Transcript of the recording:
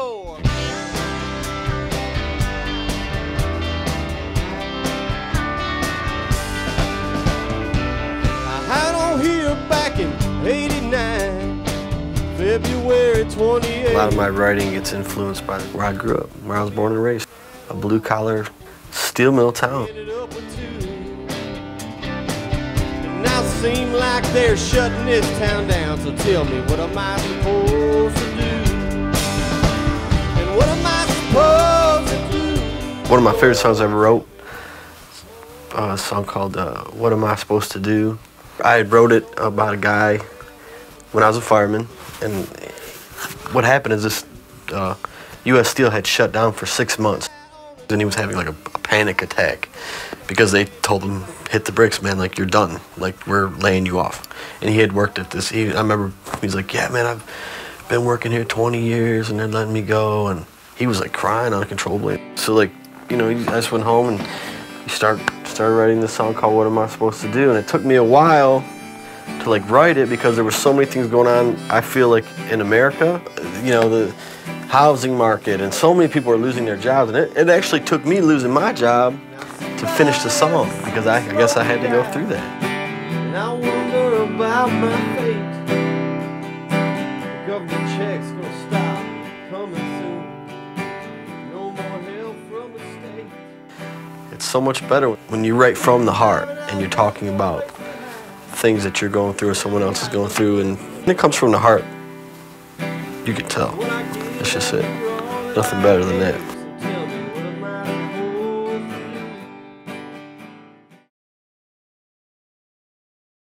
four. I don't hear back in 89, February 28. A lot of my writing gets influenced by where I grew up, where I was born and raised. A blue collar steel mill town. Now seem like they're shutting this town down, so tell me what am I supposed One of my favorite songs I ever wrote, uh, a song called uh, What Am I Supposed to Do? I wrote it about a guy when I was a fireman, and what happened is this uh, U.S. Steel had shut down for six months, and he was having like a, a panic attack because they told him, hit the bricks, man, like you're done, like we're laying you off. And he had worked at this, he, I remember he was like, yeah, man, I've been working here 20 years and they're letting me go, and he was like crying uncontrollably. So like, you know, I just went home and start started writing this song called What Am I Supposed to Do? And it took me a while to like write it because there were so many things going on. I feel like in America, you know, the housing market and so many people are losing their jobs. And it, it actually took me losing my job to finish the song because I, I guess I had to go through that. And I wonder about my fate. Government check's gonna stop coming soon. So much better when you write from the heart and you're talking about things that you're going through or someone else is going through and it comes from the heart. You can tell. That's just it. Nothing better than that.